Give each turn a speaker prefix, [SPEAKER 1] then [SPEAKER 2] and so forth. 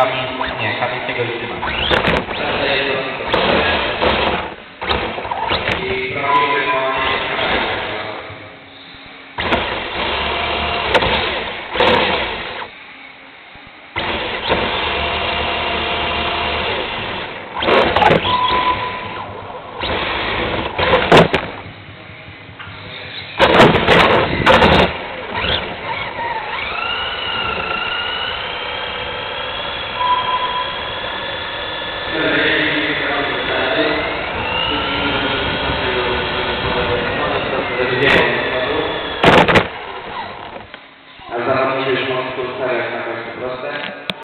[SPEAKER 1] kami semuanya, kami segala برای شما می‌کنم سر نفس درسته؟